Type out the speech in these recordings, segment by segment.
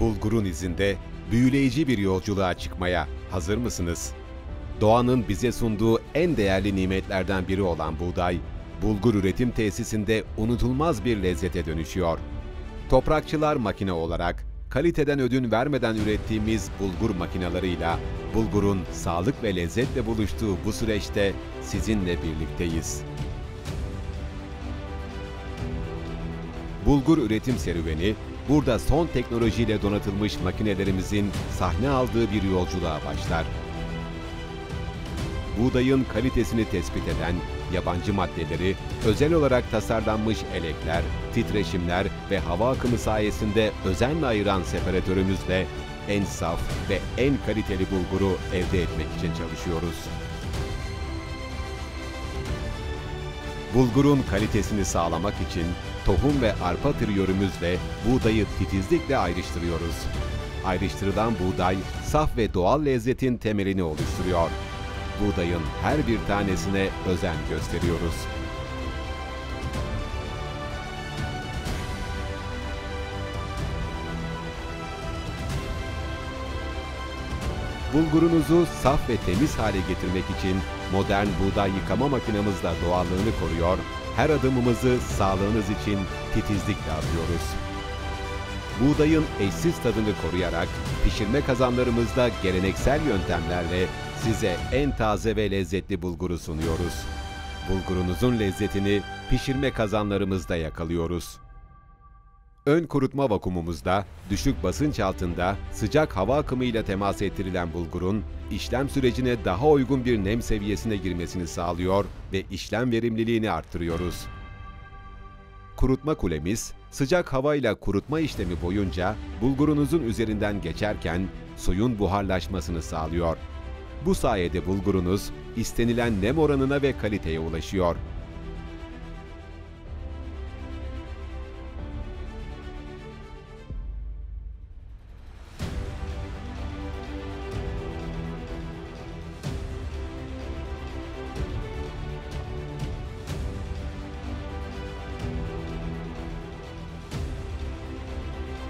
Bulgur'un izinde büyüleyici bir yolculuğa çıkmaya hazır mısınız? Doğanın bize sunduğu en değerli nimetlerden biri olan buğday, bulgur üretim tesisinde unutulmaz bir lezzete dönüşüyor. Toprakçılar makine olarak kaliteden ödün vermeden ürettiğimiz bulgur makinalarıyla bulgurun sağlık ve lezzetle buluştuğu bu süreçte sizinle birlikteyiz. Bulgur üretim serüveni burada son teknolojiyle donatılmış makinelerimizin sahne aldığı bir yolculuğa başlar. Buğdayın kalitesini tespit eden yabancı maddeleri, özel olarak tasarlanmış elekler, titreşimler ve hava akımı sayesinde özenle ayıran separatörümüzle en saf ve en kaliteli bulguru elde etmek için çalışıyoruz. Bulgurun kalitesini sağlamak için tohum ve arpa triyörümüzle buğdayı titizlikle ayrıştırıyoruz. Ayrıştırılan buğday saf ve doğal lezzetin temelini oluşturuyor. Buğdayın her bir tanesine özen gösteriyoruz. Bulgurunuzu saf ve temiz hale getirmek için modern buğday yıkama makinamızla doğallığını koruyor, her adımımızı sağlığınız için titizlikle atıyoruz. Buğdayın eşsiz tadını koruyarak pişirme kazanlarımızda geleneksel yöntemlerle size en taze ve lezzetli bulguru sunuyoruz. Bulgurunuzun lezzetini pişirme kazanlarımızda yakalıyoruz. Ön kurutma vakumumuzda düşük basınç altında sıcak hava akımıyla temas ettirilen bulgurun işlem sürecine daha uygun bir nem seviyesine girmesini sağlıyor ve işlem verimliliğini arttırıyoruz. Kurutma kulemiz sıcak havayla kurutma işlemi boyunca bulgurunuzun üzerinden geçerken suyun buharlaşmasını sağlıyor. Bu sayede bulgurunuz istenilen nem oranına ve kaliteye ulaşıyor.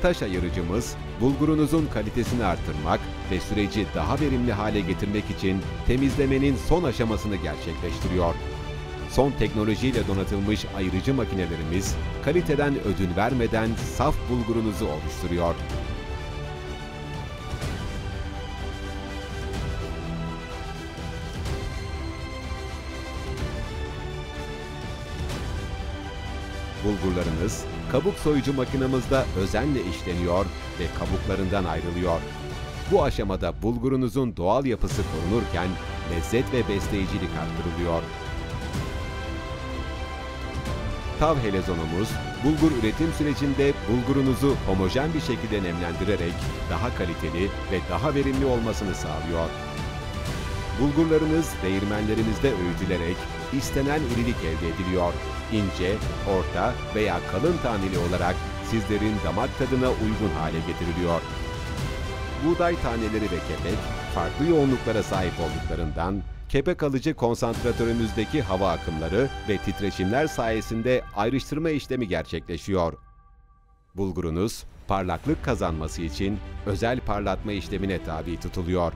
Taş ayırıcımız, bulgurunuzun kalitesini artırmak ve süreci daha verimli hale getirmek için temizlemenin son aşamasını gerçekleştiriyor. Son teknolojiyle donatılmış ayırıcı makinelerimiz, kaliteden ödün vermeden saf bulgurunuzu oluşturuyor. Bulgurlarınız kabuk soyucu makinamızda özenle işleniyor ve kabuklarından ayrılıyor. Bu aşamada bulgurunuzun doğal yapısı korunurken lezzet ve besleyicilik arttırılıyor. Tav helezonumuz, bulgur üretim sürecinde bulgurunuzu homojen bir şekilde nemlendirerek daha kaliteli ve daha verimli olmasını sağlıyor. Bulgurlarınız değirmenlerimizde öğütülerek istenen irilik elde ediliyor. İnce, orta veya kalın taneli olarak sizlerin damak tadına uygun hale getiriliyor. Buğday taneleri ve kepek farklı yoğunluklara sahip olduklarından kepek alıcı konsantratörümüzdeki hava akımları ve titreşimler sayesinde ayrıştırma işlemi gerçekleşiyor. Bulgurunuz parlaklık kazanması için özel parlatma işlemine tabi tutuluyor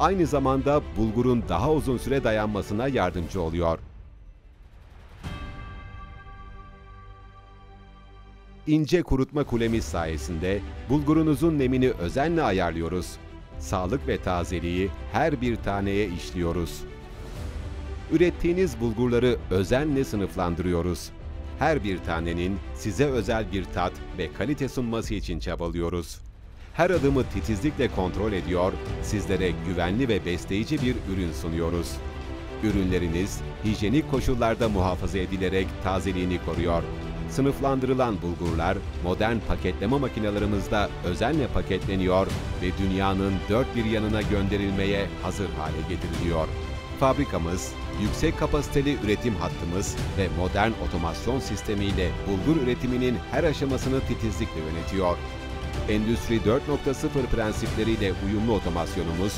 aynı zamanda bulgurun daha uzun süre dayanmasına yardımcı oluyor. İnce kurutma kulemiz sayesinde bulgurunuzun nemini özenle ayarlıyoruz. Sağlık ve tazeliği her bir taneye işliyoruz. Ürettiğiniz bulgurları özenle sınıflandırıyoruz. Her bir tanenin size özel bir tat ve kalite sunması için çabalıyoruz her adımı titizlikle kontrol ediyor, sizlere güvenli ve besleyici bir ürün sunuyoruz. Ürünleriniz hijyenik koşullarda muhafaza edilerek tazeliğini koruyor. Sınıflandırılan bulgurlar modern paketleme makinalarımızda özenle paketleniyor ve dünyanın dört bir yanına gönderilmeye hazır hale getiriliyor. Fabrikamız, yüksek kapasiteli üretim hattımız ve modern otomasyon sistemiyle bulgur üretiminin her aşamasını titizlikle yönetiyor. Endüstri 4.0 prensipleriyle uyumlu otomasyonumuz,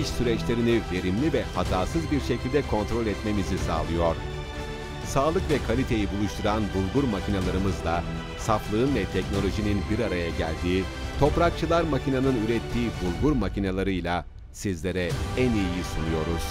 iş süreçlerini verimli ve hatasız bir şekilde kontrol etmemizi sağlıyor. sağlık ve kaliteyi buluşturan bulgur makinalarımızla saflığın ve teknolojinin bir araya geldiği Toprakçılar Makina'nın ürettiği bulgur makinalarıyla sizlere en iyiyi sunuyoruz.